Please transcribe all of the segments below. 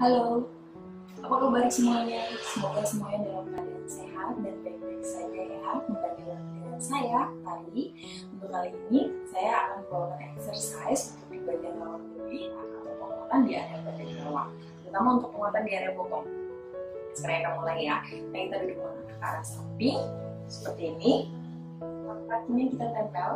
Halo, apa kabar semuanya? Semoga semuanya dalam keadaan sehat dan baik-baik saja ya. Kembali dalam keadaan saya, Tari. Untuk kali ini, saya akan membawakan exercise untuk di bagian bawah tubuh atau penguatan di area bagian bawah. Terutama untuk penguatan di area bokong. Sekarang kita mulai ya. Nah, kita duduk ke arah samping, seperti ini. Kakinya kita tempel.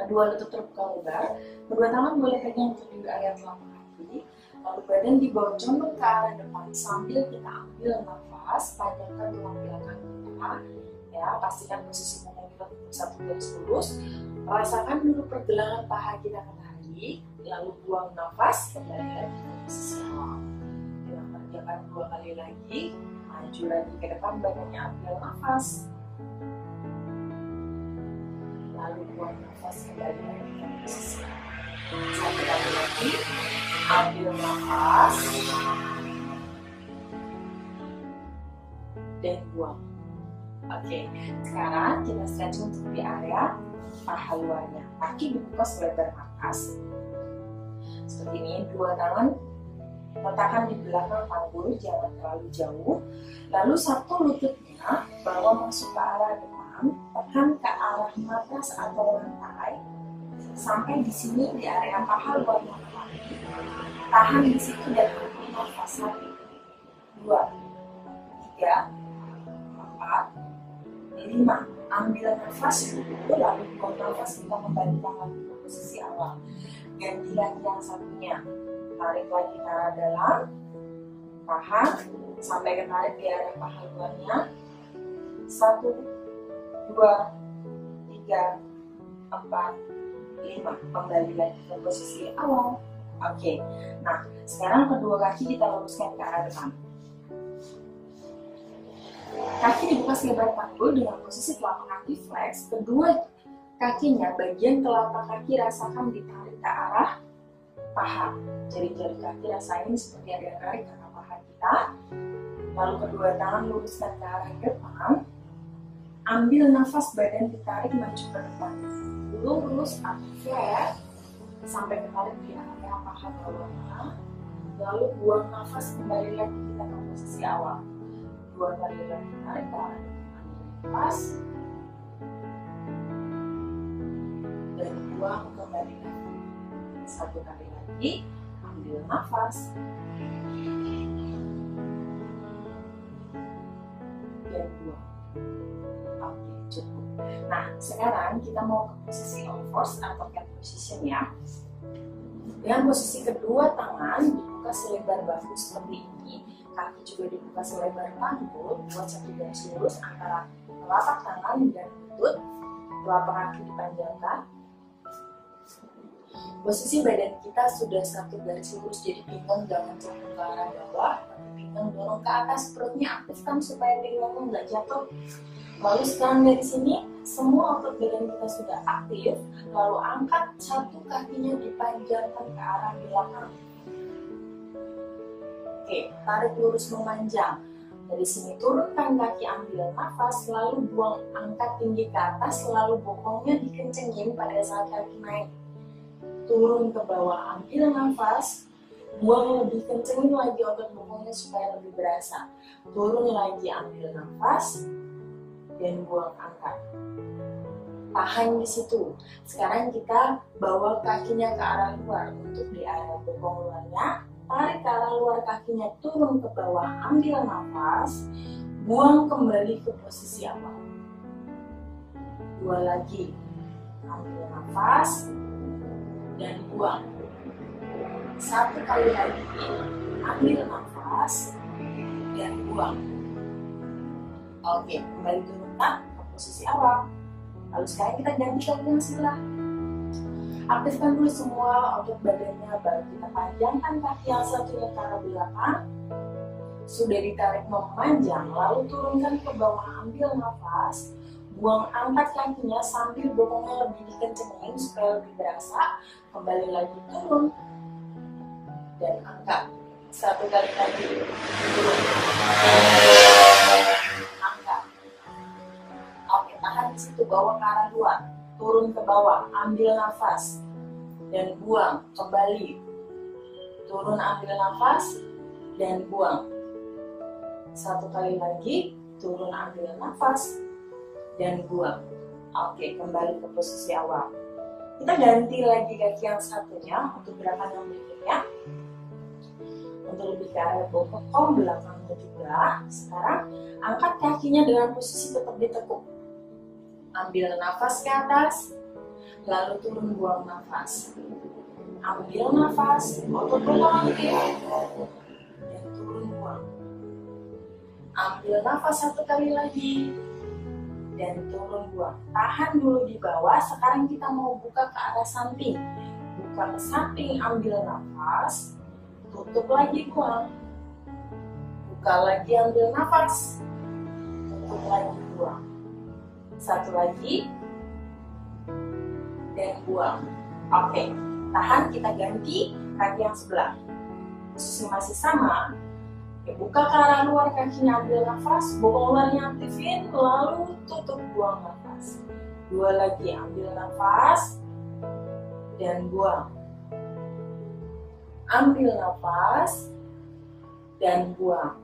Kedua lutut terbuka lebar. Kedua tangan boleh pegang untuk di area telapak kaki lalu badan dibawa condong ke arah depan sambil kita ambil nafas panjangkan tulang belakang kita ya pastikan posisi punggung kita satu garis lurus. Rasakan dulu pergelangan paha kita ke lalu buang nafas kembali lagi ke posisi awal. Dengan mengerjakan dua kali lagi maju lagi ke depan badannya ambil nafas. Lalu buang nafas kembali lagi ke posisi awal. Satu kali lagi ambil nafas. Dan buang. Oke sekarang kita stretch untuk di area paha luarnya kaki dibuka selebar atas seperti ini dua tangan letakkan di belakang panggul jangan terlalu jauh. Lalu satu lututnya bawa masuk ke arah depan tekan ke arah matas atau lantai. Sampai di sini di area paha luar mata tahan di situ dan ambil nafas satu dua tiga empat lima. Ambil nafas dulu lalu buang nafas kita kembalikan lagi ke posisi awal. Ganti lagi yang satunya. Tarik lagi arah dalam. Tahan. Sampai ke tarik di area paha luarnya satu dua tiga empat lima. Kembali lagi ke posisi awal oke. Nah sekarang kedua kaki kita luruskan ke arah depan. Kaki dibuka selebar panggul dengan posisi telapak kaki flex. Kedua kakinya bagian telapak kaki rasakan ditarik ke arah paha. Jari-jari kaki rasain seperti ada yang tarik ke arah paha kita. Lalu kedua tangan luruskan ke arah depan. Ambil nafas badan ditarik maju ke depan. Lurus atau flat sampai kembali di area paha bawahnya lalu buang nafas kembali lagi kita ke posisi awal. Dua kali lagi tarik depan nafas dan buang kembali lagi. Satu kali lagi ambil nafas. Dan buang oke cukup Nah, sekarang kita mau ke posisi on force atau cat position ya. Dengan posisi kedua tangan dibuka selebar bahu seperti ini, kaki juga dibuka selebar panggul buat satu garis lurus antara telapak tangan dan lutut, telapak kaki dipanjangkan. Posisi badan kita sudah satu garis lurus, jadi pinggang jangan condong ke arah bawah, tapi pinggang dorong ke atas, perutnya aktifkan supaya pinggangnya nggak jatuh. Lalu sekarang dari sini semua otot badan kita sudah aktif, lalu angkat satu kakinya dipanjangkan ke arah belakang. Oke, tarik lurus memanjang. Dari sini turunkan kaki, ambil nafas, lalu buang angkat tinggi ke atas, lalu bokongnya dikencengin pada saat kaki naik. Turun ke bawah, ambil nafas, buang lebih kencengin lagi otot bokongnya supaya lebih berasa. Turun lagi, ambil nafas, dan buang angkat. Tahan di situ. Sekarang kita bawa kakinya ke arah luar untuk di area bokong luarnya. Tarik ke arah luar kakinya turun ke bawah, ambil nafas, buang kembali ke posisi awal. Dua lagi, ambil nafas dan buang. Satu kali lagi, ambil nafas dan buang. Oke, kembali turunkan ke posisi awal. Lalu sekarang kita ganti yang sebelah. Aktifkan dulu semua otot badannya, baru kita panjangkan kaki yang satunya ke arah belakang. Sudah ditarik memanjang, lalu turunkan ke bawah, ambil nafas. Buang angkat kakinya sambil bokongnya lebih dikencengin supaya lebih berasa. Kembali lagi turun. Dan angkat. Satu kali lagi. Turun. Situ bawa ke arah luar turun ke bawah ambil nafas dan buang kembali turun ambil nafas dan buang. Satu kali lagi, turun ambil nafas dan buang. Oke, kembali ke posisi awal. Kita ganti lagi kaki yang satunya untuk gerakan yang berikutnya. Untuk lebih ke arah bokong belakangnya juga. Sekarang angkat kakinya dengan posisi tetap ditekuk. Ambil nafas ke atas, lalu turun buang nafas. Ambil nafas, otot bawah dan turun buang. Ambil nafas satu kali lagi, dan turun buang. Tahan dulu di bawah, sekarang kita mau buka ke arah samping. Buka ke samping, ambil nafas, tutup lagi buang. Buka lagi, ambil nafas, tutup lagi buang. Satu lagi, dan buang. Oke, tahan kita ganti kaki yang sebelah. Posisi masih sama, Ya, buka ke arah luar kakinya, ambil nafas, bokong luarnya aktifin, lalu tutup buang nafas. Dua lagi, ambil nafas dan buang. Ambil nafas dan buang.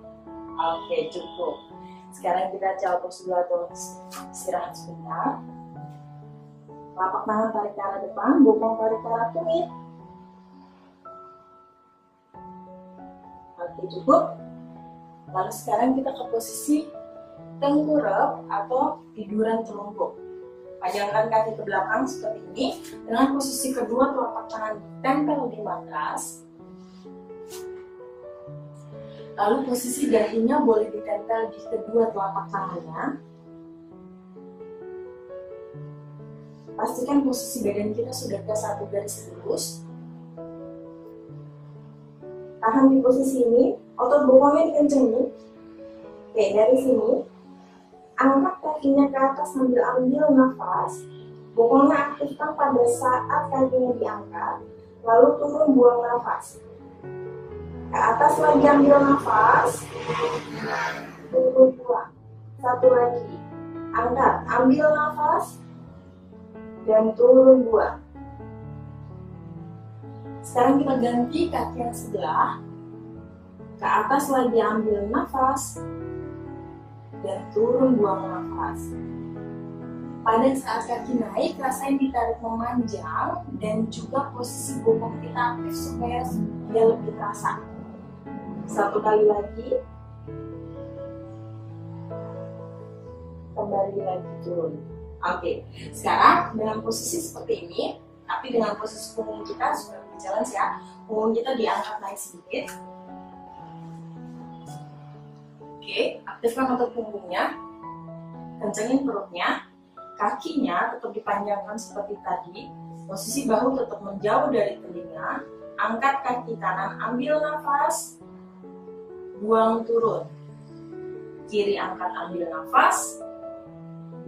Oke, cukup. Sekarang kita coba pose atau istirahat sebentar. Lapak tangan tarik ke arah depan, bokong tarik ke arah tumit. Oke, cukup. Lalu sekarang kita ke posisi tengkurap atau tiduran telungkup. Panjangkan kaki ke belakang seperti ini. Dengan posisi kedua telapak tangan tempel di matras. Lalu posisi dahinya boleh ditempel di kedua telapak tangannya. Pastikan posisi badan kita sudah ke satu garis lurus. Tahan di posisi ini, otot bokongnya dikencengin. Oke, dari sini angkat kakinya ke atas sambil ambil nafas. Bokongnya aktifkan pada saat kakinya diangkat, lalu turun buang nafas. Ke atas lagi ambil nafas, turun buang. Satu lagi, angkat, ambil nafas, dan turun buang. Sekarang kita ganti kaki yang sebelah. Ke atas lagi ambil nafas. Dan turun buang nafas. Pada saat kaki naik, rasain ditarik memanjang dan juga posisi bokong kita aktif supaya dia lebih terasa. Satu kali lagi. Kembali lagi turun. Oke, sekarang dengan posisi seperti ini, tapi dengan posisi punggung kita sudah berjalan ya. Punggung kita diangkat naik sedikit. Oke aktifkan otot punggungnya. Kencengin perutnya. Kakinya tetap dipanjangkan seperti tadi. Posisi bahu tetap menjauh dari telinga. Angkat kaki kanan ambil nafas buang turun kiri angkat ambil nafas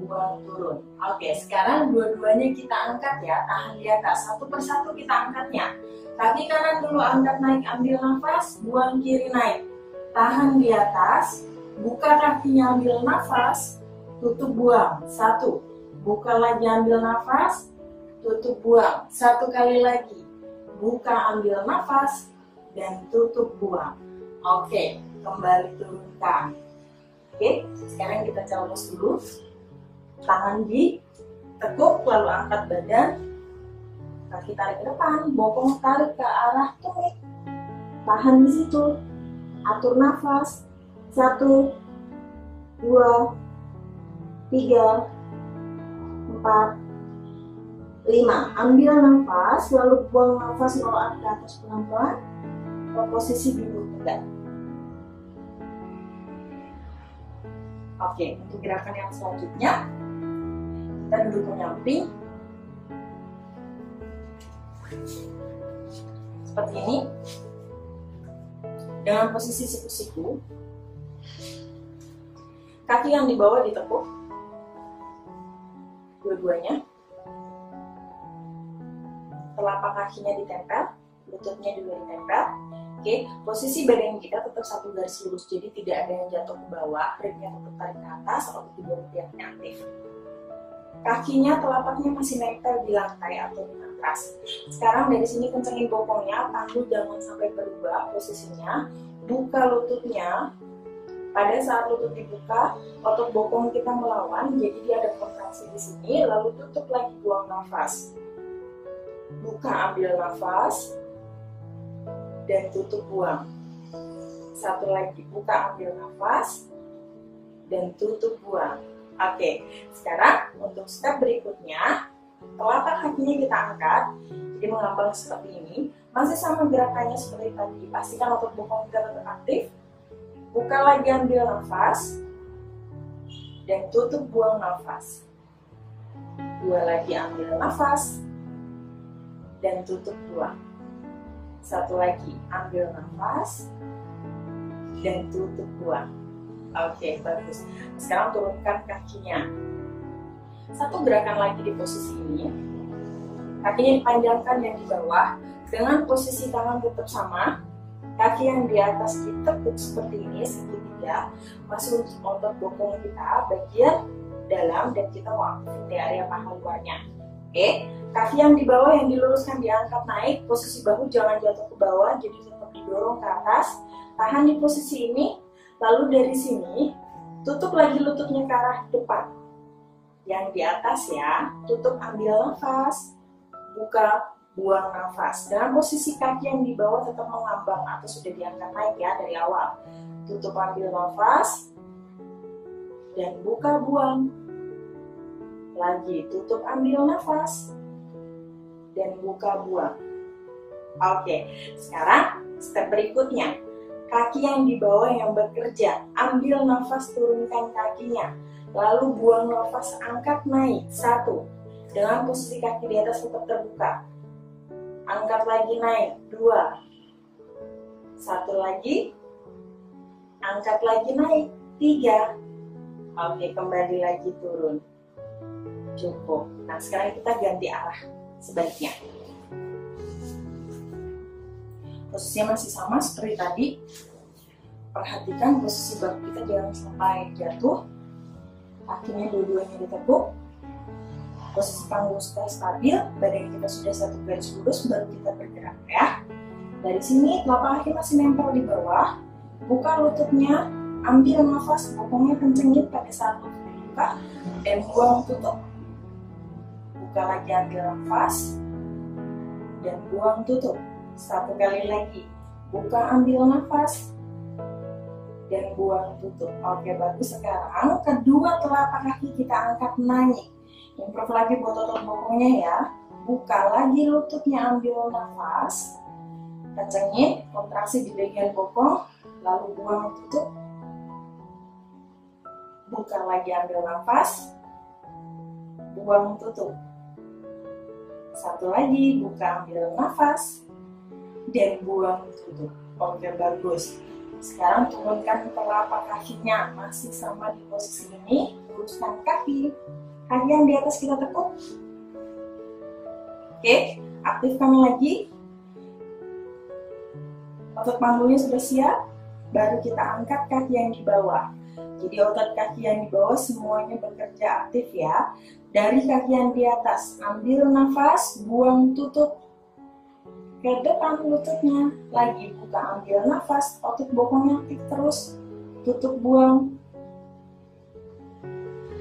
buang turun. Oke, sekarang dua-duanya kita angkat ya, tahan di atas. Satu persatu kita angkatnya. Kaki kanan dulu angkat naik, ambil nafas, buang kiri naik. Tahan di atas, buka kakinya ambil nafas, tutup buang. Satu, buka lagi ambil nafas, tutup buang. Satu kali lagi, buka ambil nafas, dan tutup buang. Oke, kembali turunkan. Oke, sekarang kita cabut dulu. Tangan di tekuk lalu angkat badan. Kaki tarik ke depan bokong tarik ke arah tumit. Tahan di situ. Atur nafas. Satu dua tiga empat lima. Ambil nafas lalu buang nafas angkat ke atas pelan-pelan posisi duduk tegak Oke, untuk gerakan yang selanjutnya kita duduk menyamping seperti ini. Dengan posisi siku-siku. Kaki yang di bawah ditekuk. Dua-duanya. Telapak kakinya ditempel lututnya juga ditempel oke posisi badan kita tetap satu garis lurus jadi tidak ada yang jatuh ke bawah perutnya tetap tarik ke atas otot tidur tiapnya aktif kakinya telapaknya masih nempel di lantai atau di matras. Sekarang dari sini kencengin bokongnya, tangan jangan sampai berubah posisinya. Buka lututnya. Pada saat lutut dibuka, otot bokong kita melawan, jadi dia ada kontraksi di sini. Lalu tutup lagi, buang nafas. Buka, ambil nafas, dan tutup buang. Satu lagi, buka, ambil nafas, dan tutup buang Oke, sekarang untuk step berikutnya, telapak kakinya kita angkat, jadi mengambang seperti ini. Masih sama gerakannya seperti tadi, pastikan otot bokong kita tetap aktif. Buka lagi ambil nafas, dan tutup buang nafas. Dua lagi ambil nafas, dan tutup buang. Satu lagi ambil nafas, dan tutup buang. Oke, bagus. Sekarang turunkan kakinya. Satu gerakan lagi di posisi ini. Kakinya dipanjangkan yang di bawah. Dengan posisi tangan tetap sama. Kaki yang di atas ditekuk seperti ini, segitiga. Masuk otot bokong kita, bagian dalam, dan kita mau aktifin di area paha luarnya. Oke, kaki yang di bawah yang diluruskan diangkat naik, posisi bahu jangan jatuh ke bawah, jadi tetap didorong ke atas. Tahan di posisi ini, Lalu dari sini, tutup lagi lututnya ke arah depan. Yang di atas ya, tutup ambil nafas, buka, buang nafas. Dengan posisi kaki yang di bawah tetap mengambang atau sudah diangkat naik ya dari awal. Tutup ambil nafas, dan buka, buang. Lagi, tutup ambil nafas, dan buka, buang. Oke, sekarang step berikutnya kaki yang di bawah yang bekerja. Ambil nafas, turunkan kakinya. Lalu buang nafas, angkat naik. Satu. Dengan posisi kaki di atas tetap terbuka. Angkat lagi naik. Dua. Satu lagi. Angkat lagi naik. Tiga. Oke, kembali lagi turun. Cukup. Nah, sekarang kita ganti arah sebaiknya posisinya masih sama seperti tadi. Perhatikan posisi bahu kita jangan sampai jatuh. Kakinya dua-duanya ditekuk posisi panggung supaya stabil badan kita sudah satu garis lurus baru kita bergerak ya. Dari sini telapak kaki masih nempel di bawah. Buka lututnya ambil nafas bokongnya kencengin pada saat lutut dan buang tutup buka lagi ambil nafas dan buang tutup satu kali lagi. Buka ambil nafas. Dan buang tutup. Oke bagus sekarang. Kedua telapak kaki kita angkat naik. Improve lagi buat otot bokongnya ya. Buka lagi lututnya ambil nafas. Kencengin kontraksi di bagian bokong. Lalu buang tutup. Buka lagi ambil nafas. Buang tutup. Satu lagi, buka ambil nafas dan buang tutup. Oke bagus. Sekarang turunkan telapak kakinya masih sama di posisi ini. Luruskan kaki. Kaki yang di atas kita tekuk. Oke, aktifkan lagi. Otot panggungnya sudah siap. Baru kita angkat kaki yang di bawah. Jadi otot kaki yang di bawah semuanya bekerja aktif ya. Dari kaki yang di atas, ambil nafas, buang tutup, ke depan lututnya. Lagi buka ambil nafas otot bokongnya aktif terus tutup buang.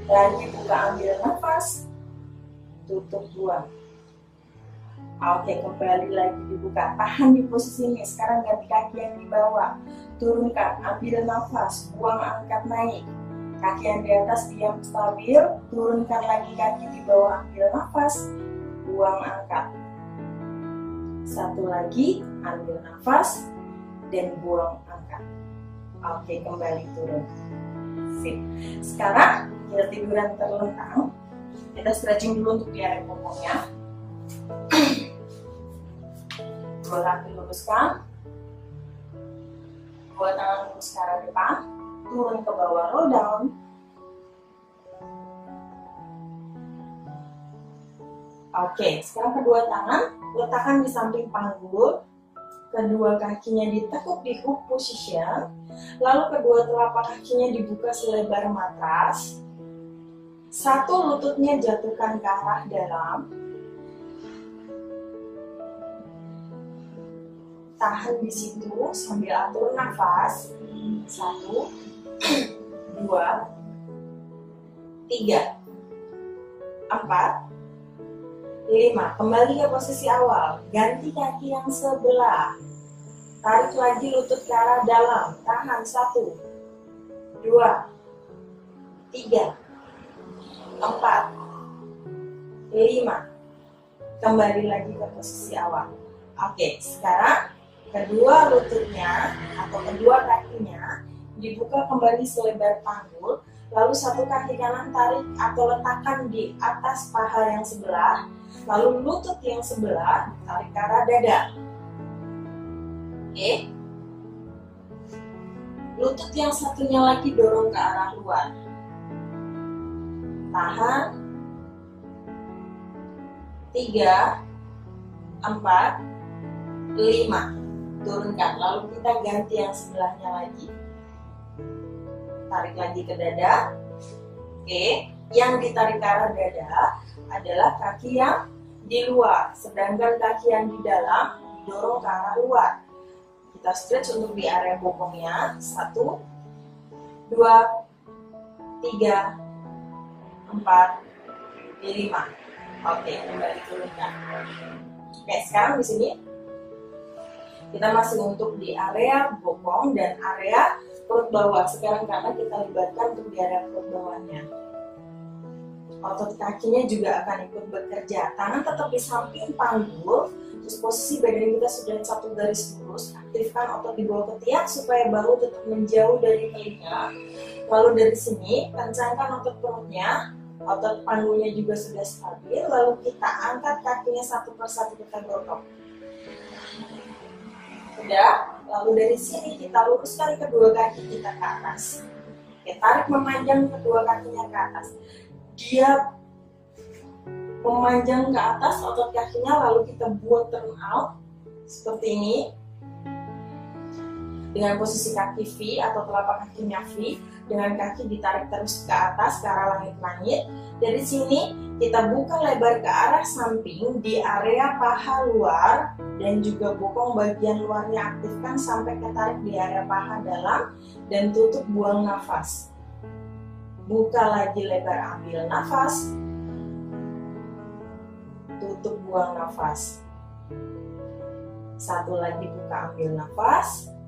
Lagi buka ambil nafas tutup buang oke kembali lagi dibuka tahan di posisi ini sekarang ganti kaki yang di bawah turunkan ambil nafas buang angkat naik kaki yang di atas diam stabil turunkan lagi kaki di bawah ambil nafas buang angkat satu lagi, ambil nafas dan buang angkat. Oke, kembali turun. Sip. Sekarang kita tiduran terlentang. Kita stretching dulu untuk di area pungkungnya. Dua kaki luruskan. Dua tangan lurus ke arah depan. Turun ke bawah, roll down. Oke, sekarang kedua tangan letakkan di samping panggul, kedua kakinya ditekuk di hook position, lalu kedua telapak kakinya dibuka selebar matras, Satu lututnya jatuhkan ke arah dalam. Tahan di situ sambil atur nafas. Satu, dua, tiga, empat, lima. Kembali ke posisi awal. Ganti kaki yang sebelah. Tarik lagi lutut ke arah dalam. Tahan satu, dua, tiga, empat, lima. Kembali lagi ke posisi awal. Oke, sekarang kedua lututnya atau kedua kakinya dibuka kembali selebar panggul, lalu satu kaki kanan tarik atau letakkan di atas paha yang sebelah, lalu lutut yang sebelah tarik ke arah dada. Oke. Lutut yang satunya lagi dorong ke arah luar tahan tiga empat lima turunkan. Lalu kita ganti yang sebelahnya lagi. Tarik lagi ke dada. Oke. Yang ditarik ke arah dada adalah kaki yang di luar. Sedangkan kaki yang di dalam didorong ke arah luar. Kita stretch untuk di area bokongnya. Satu dua tiga empat, lima. Oke, kembali turunkan. Oke, sekarang di sini kita masih untuk di area bokong dan area perut bawah. Sekarang karena kita libatkan untuk di area perut bawahnya. Otot kakinya juga akan ikut bekerja. Tangan tetap di samping panggul, terus posisi badan kita sudah satu garis lurus. Aktifkan otot di bawah ketiak supaya bahu tetap menjauh dari telinga. Lalu dari sini, kencangkan otot perutnya, otot panggungnya juga sudah stabil, lalu kita angkat kakinya satu persatu kita gotong. Sudah, lalu dari sini kita luruskan kedua kaki kita ke atas. Oke, tarik memanjang kedua kakinya ke atas. Dia memanjang ke atas otot kakinya, lalu kita buat turn out seperti ini dengan posisi kaki V atau telapak kakinya V dengan kaki ditarik terus ke atas ke arah langit-langit. Dari sini kita buka lebar ke arah samping di area paha luar dan juga bokong bagian luarnya aktifkan sampai ketarik di area paha dalam dan tutup buang nafas. Buka lagi lebar ambil nafas. Tutup buang nafas. Satu lagi buka ambil nafas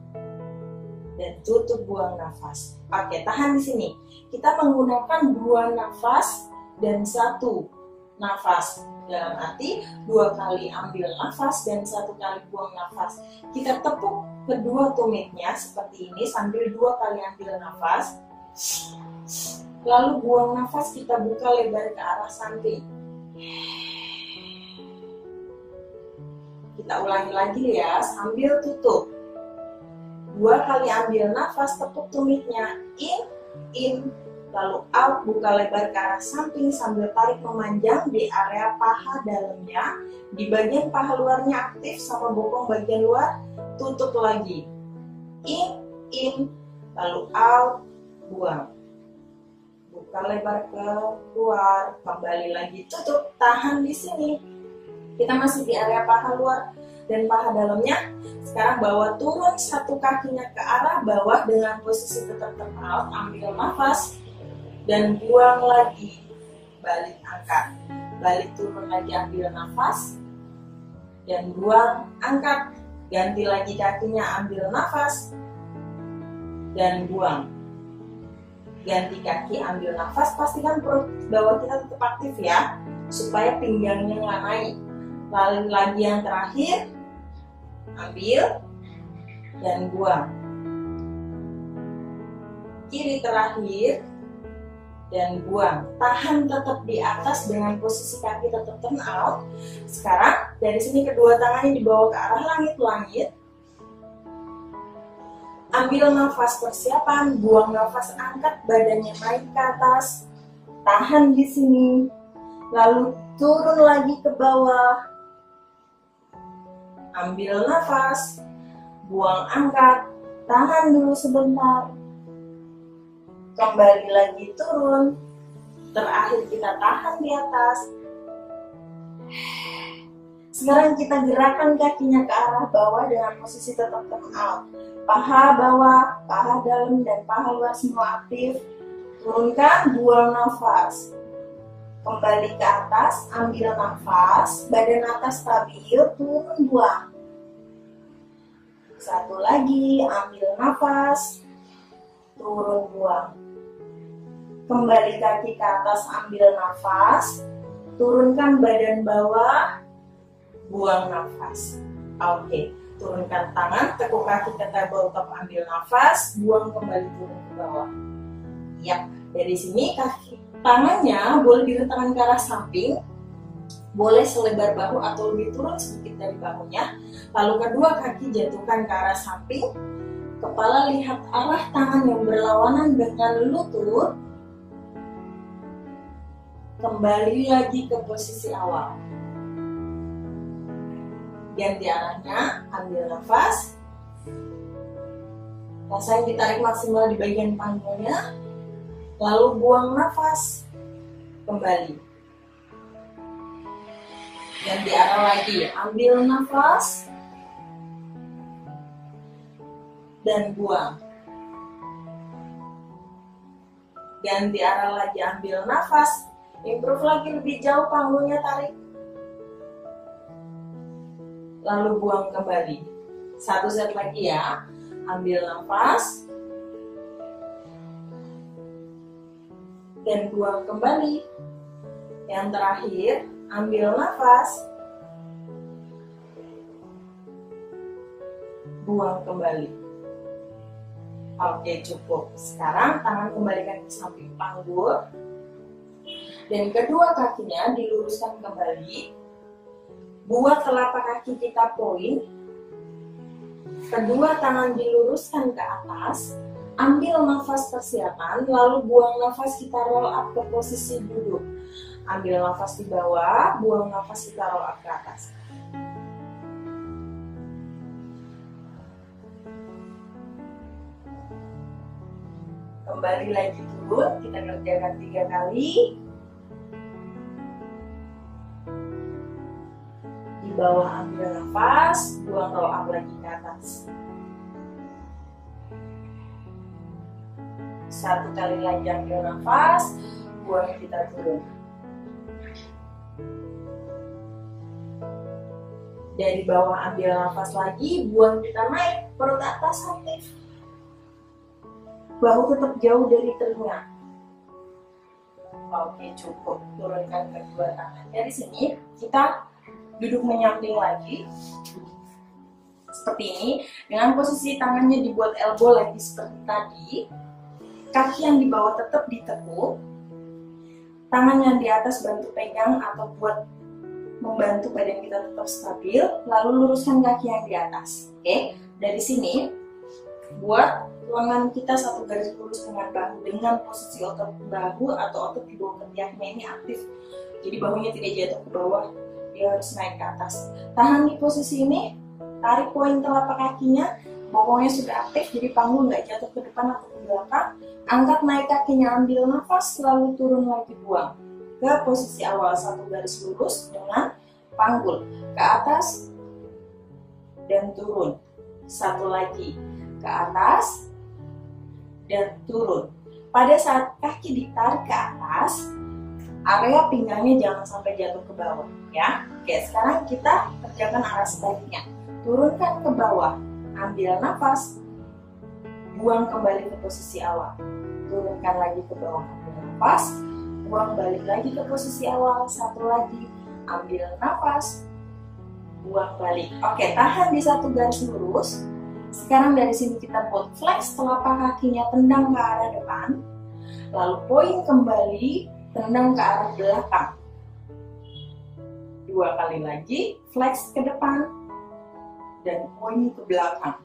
dan tutup buang nafas. Oke, tahan di sini. Kita menggunakan dua nafas dan satu nafas. Dalam arti dua kali ambil nafas dan satu kali buang nafas. Kita tepuk kedua tumitnya seperti ini sambil dua kali ambil nafas. Lalu buang nafas kita buka lebar ke arah samping. Kita ulangi lagi ya sambil tutup dua kali ambil nafas tepuk tumitnya. In in lalu out buka lebar ke arah samping sambil tarik memanjang di area paha dalamnya. Di bagian paha luarnya aktif sama bokong bagian luar tutup lagi. In in lalu out buang. Buka lebar ke luar kembali lagi tutup tahan di sini. Kita masih di area paha luar dan paha dalamnya. Sekarang bawa turun satu kakinya ke arah bawah dengan posisi tetap terpaut. Ambil nafas dan buang lagi. Balik angkat. Balik turun lagi ambil nafas dan buang angkat. Ganti lagi kakinya ambil nafas dan buang. Ganti kaki ambil nafas. Pastikan perut bawah kita tetap aktif ya supaya pinggangnya nggak naik. Lalu lagi yang terakhir, ambil dan buang. Kiri terakhir dan buang. Tahan tetap di atas dengan posisi kaki tetap turn out sekarang dari sini kedua tangannya dibawa ke arah langit-langit. Ambil nafas persiapan buang nafas angkat badannya naik ke atas. Tahan di sini lalu turun lagi ke bawah ambil nafas, buang angkat, tahan dulu sebentar, kembali lagi turun, Terakhir kita tahan di atas. Sekarang kita gerakan kakinya ke arah bawah dengan posisi tetap out. Paha bawah, paha dalam, dan paha luar semua aktif. Turunkan, buang nafas. Kembali ke atas, ambil nafas, badan atas stabil, turun buang. Satu lagi, ambil nafas, turun buang. Kembali kaki ke atas, ambil nafas, turunkan badan bawah, buang nafas. Oke, turunkan tangan, tekuk kaki ke tabletop, ambil nafas, buang kembali turun ke bawah. Yap, dari sini kaki tangannya boleh diletakkan ke arah samping, boleh selebar bahu atau lebih turun sedikit dari bahunya. Lalu kedua kaki jatuhkan ke arah samping, kepala lihat arah tangan yang berlawanan dengan lutut. Kembali lagi ke posisi awal ganti arahnya, ambil nafas. Rasain ditarik maksimal di bagian panggungnya, lalu buang nafas, kembali. Ganti arah lagi, ambil nafas, dan buang. Ganti arah lagi, ambil nafas, improve lagi lebih jauh panggungnya tarik lalu buang kembali. Satu set lagi ya. Ambil nafas. Dan buang kembali. Yang terakhir, ambil nafas. Buang kembali. Oke, cukup. Sekarang tangan kembalikan ke samping panggul. Dan kedua kakinya diluruskan kembali buat telapak kaki kita poin, kedua tangan diluruskan ke atas, ambil nafas persiapan, lalu buang nafas kita roll up ke posisi duduk. Ambil nafas di bawah, buang nafas kita roll up ke atas. Kembali lagi turun, kita kerjakan tiga kali. di bawah ambil nafas, buang roll up lagi ke atas. Satu kali lagi ambil nafas, buang kita turun. Dari bawah ambil nafas lagi, buang kita naik, perut atas aktif. Bahu tetap jauh dari telinga. Oke cukup, turunkan kedua tangan. Dari sini kita duduk menyamping lagi seperti ini dengan posisi tangannya dibuat elbow lagi seperti tadi kaki yang di bawah tetap ditekuk tangan yang di atas bantu pegang atau buat membantu badan kita tetap stabil lalu luruskan kaki yang di atas oke dari sini buat lengan kita satu garis lurus dengan bahu dengan posisi otot bahu atau otot di bawah ketiaknya ini aktif jadi bahunya tidak jatuh ke bawah dia harus naik ke atas. Tahan di posisi ini, tarik poin telapak kakinya, bokongnya sudah aktif, jadi panggul nggak jatuh ke depan atau ke belakang. Angkat naik kakinya, ambil nafas, lalu turun lagi buang. Ke posisi awal, satu garis lurus dengan panggul. Ke atas, dan turun. Satu lagi, ke atas, dan turun. Pada saat kaki ditarik ke atas, area pinggangnya jangan sampai jatuh ke bawah ya oke sekarang kita kerjakan arah sebaliknya turunkan ke bawah ambil nafas buang kembali ke posisi awal. Turunkan lagi ke bawah ambil nafas. Buang balik lagi ke posisi awal. Satu lagi ambil nafas. Buang balik. Oke tahan di satu garis lurus. Sekarang dari sini kita buat flex telapak kakinya tendang ke arah depan. Lalu poin kembali tendang ke arah belakang. Dua kali lagi, flex ke depan, dan poin ke belakang.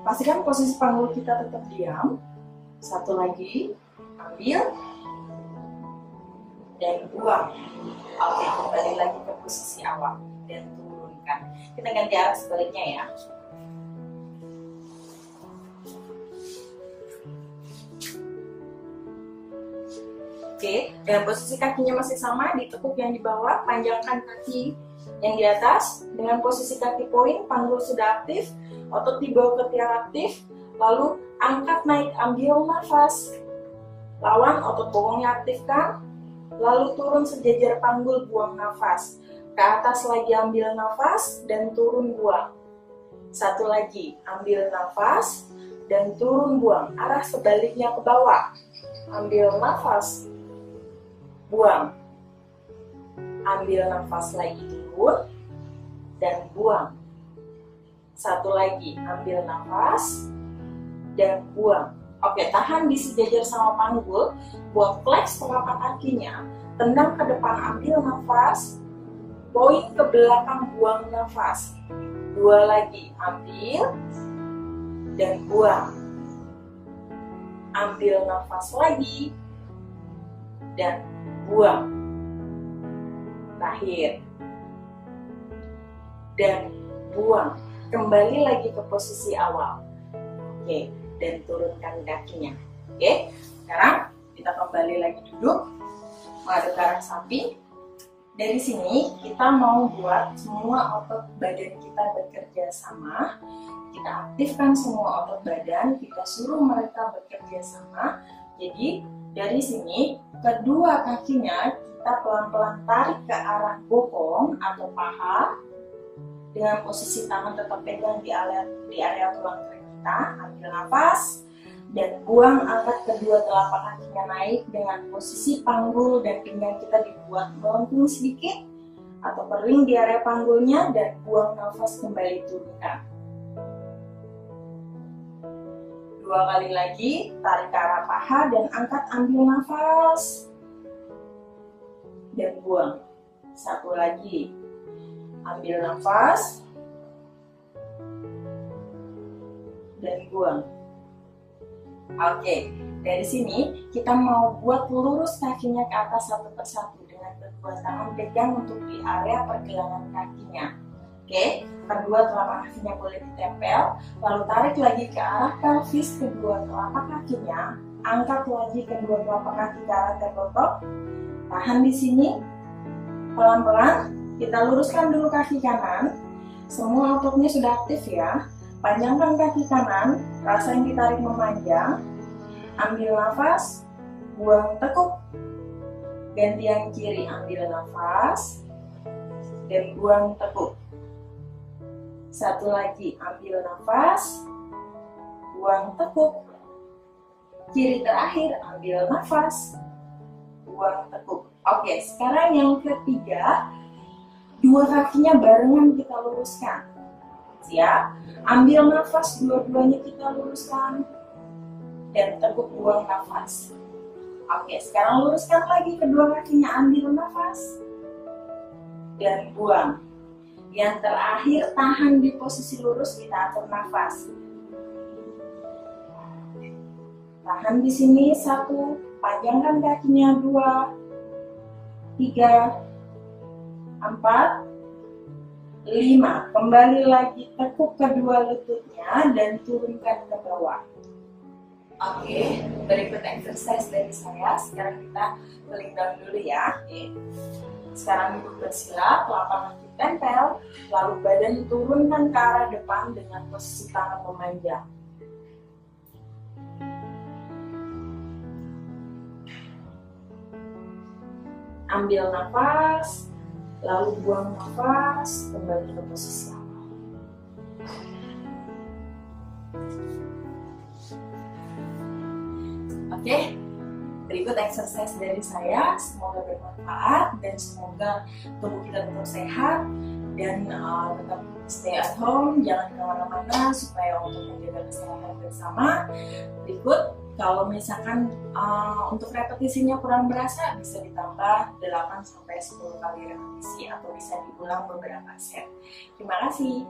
Pastikan posisi panggul kita tetap diam. Satu lagi, ambil, dan buang. Oke, kembali lagi ke posisi awal, dan turunkan. Kita ganti arah sebaliknya ya. Oke, dengan posisi kakinya masih sama, ditekuk yang di bawah, panjangkan kaki yang di atas. Dengan posisi kaki poin, panggul sudah aktif, otot di bawah ketiak aktif, lalu angkat naik, ambil nafas. Lawan otot bokongnya aktifkan, lalu turun sejajar panggul, buang nafas. Ke atas lagi ambil nafas dan turun buang. Satu lagi, ambil nafas dan turun buang. Arah sebaliknya ke bawah. Ambil nafas, buang. Ambil nafas lagi turun dan buang. Satu lagi, ambil nafas dan buang. Oke, tahan di sejajar sama panggul, buat flex telapak kakinya, tendang ke depan, ambil nafas, poin ke belakang, buang nafas. Dua lagi, ambil dan buang. Ambil nafas lagi dan buang. Terakhir. Dan buang. Kembali lagi ke posisi awal. Oke dan turunkan kakinya. Oke, sekarang kita kembali lagi duduk, menghadap ke arah samping. Dari sini kita mau buat semua otot badan kita bekerja sama. Kita aktifkan semua otot badan, kita suruh mereka bekerja sama. Jadi dari sini kedua kakinya kita pelan-pelan tarik ke arah bokong atau paha dengan posisi tangan tetap pegang di area di area tulang kering kita, ambil nafas, dan buang angkat kedua telapak kakinya naik dengan posisi panggul dan pinggang kita dibuat melengkung sedikit atau kering di area panggulnya dan buang nafas kembali turunkan. Dua kali lagi, tarik ke arah paha dan angkat ambil nafas dan buang. Satu lagi, ambil nafas dan buang. Oke, dari sini kita mau buat lurus kakinya ke atas satu persatu dengan kedua tangan pegang untuk di area pergelangan kakinya. Oke, kedua telapak kakinya boleh ditempel, lalu tarik lagi ke arah pelvis kedua telapak kakinya, angkat lagi kedua telapak kaki ke arah tertotok, tahan di sini, pelan-pelan, kita luruskan dulu kaki kanan, semua ototnya sudah aktif ya, Panjangkan kaki kanan, rasain ditarik memanjang. Ambil nafas, buang tekuk. Ganti yang kiri, ambil nafas. Dan buang tekuk. Satu lagi, ambil nafas, buang tekuk. Kiri terakhir, ambil nafas, buang tekuk. Oke, sekarang yang ketiga, dua kakinya barengan kita luruskan ya. Ambil nafas, dua-duanya kita luruskan. Dan teguk buang nafas. Oke, sekarang luruskan lagi kedua kakinya, ambil nafas. Dan buang. Yang terakhir, tahan di posisi lurus, kita atur nafas. Tahan di sini, satu. Panjangkan kakinya, dua. Tiga. Empat 5. Kembali lagi tekuk kedua lututnya dan turunkan ke bawah. Oke, berikut exercise dari saya. Sekarang kita kling down dulu ya. Oke. Sekarang duduk bersila, telapak kaki tempel, lalu badan turunkan ke arah depan dengan posisi tangan memanjang. Ambil nafas, lalu buang nafas kembali ke posisi awal. Oke, berikut exercise dari saya. Semoga bermanfaat dan semoga tubuh kita tetap sehat dan uh, tetap stay at home, jangan ke mana-mana supaya untuk menjaga kesehatan bersama. Berikut kalau misalkan uh, untuk repetisinya kurang berasa bisa ditambah 8 sampai 10 kali repetisi atau bisa diulang beberapa set. Terima kasih.